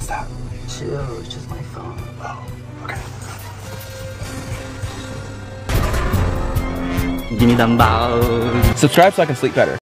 What's that? Chill, it's just my phone. Oh, okay. Give me them balls. Subscribe so I can sleep better.